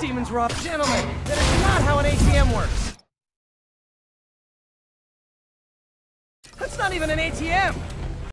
demons rob. Gentlemen, that is not how an ATM works. That's not even an ATM!